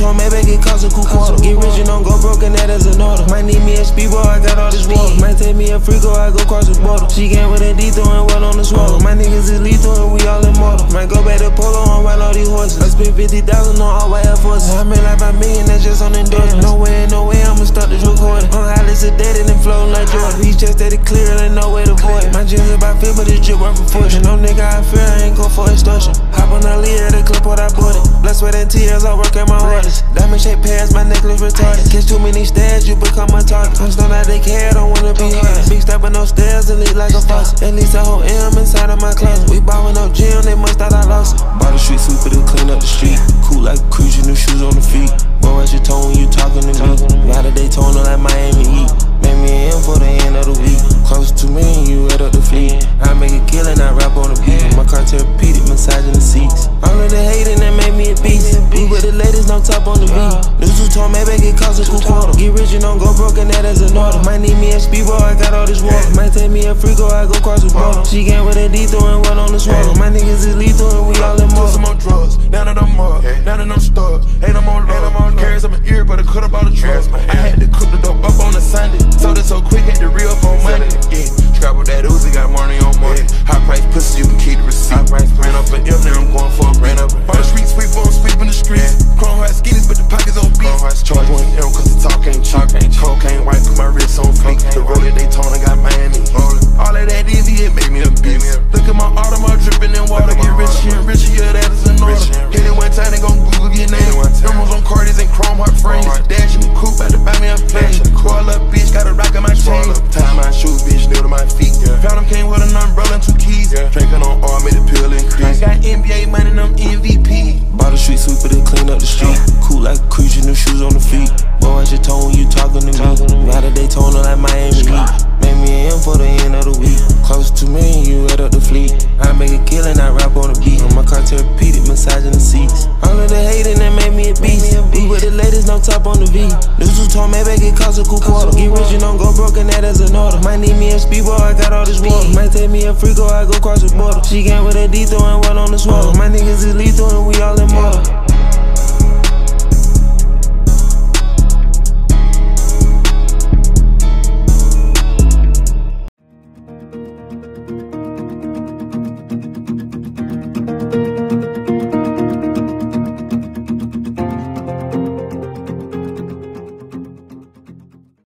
told maybe get cost a cool quarter. Get rich and don't go broke, and that is an order. Might need me a speedball, I got all this water. Might take me a free go, I go cross the border. She came with a D throwing well on the swallow. Uh-huh. My niggas is lethal and we all immortal. Might go back to polo and ride all these horses. I spent 50,000 on all white Air Forces. I made like a million, that's just on endorsement. No way, no way, I'ma start this recording. On high uh-huh. list of dead and then floating like Jordan. Uh-huh. These checks that it clear, ain't no way to avoid. My jeans about fit, but this drip worth a fortune. No nigga I fear, I ain't go for extortion. Hop on the lead, the clip what I bought it. Blood, sweat, and tears, I work at my hardest. Diamond shaped pants, my necklace retarded. Catch too many stairs, you become a target. I'm stoned out they care, don't wanna be hard. Big step no stairs and leak like a faucet. At least a whole M inside of my closet. We ballin' up gym, they must thought I lost it. Bought a street sweeper to clean up the street. Cool like a cruise, your new shoes on the feet. Boy, at your tone when you talking to me. You head up the fleet. I make a killing, I rap on the beat. My content repeated, massaging the seats. All of the hating that made me a beast. We with the ladies, no top on the beat. News who told me, baby, it cost a cool quarter. Get rich and don't go broke, and that is an order. Might need me a speedball, I got all this water. Might take me a free go, I go cross the border. She came with a D throwing one on the swallow. My niggas is lethal and we all in more. Some more drugs, now that I'm up, now that I'm stuck. Ain't no more love. Carries up my ear, but I cut up all the truck. I had to cook the dope up on a Sunday. It so up now I'm going for a ran up. Bought a street sweep, on sweeping the streets. Chrome heart skinnies, but the pockets on beat. Charge one M, cause the talk ain't cheap. Cocaine white, put my wrist on fleek. The roll that Daytona got Miami. All of that easy, it made me a beast. Look at my Maybach it cost a cool quarter. Get rich and don't go broke, and that is an order. Might need me a speedball, I got all this water. Might take me a free go, I go cross the border. She came with a D throwing one on the swallow. My niggas is lethal and we all in immortal.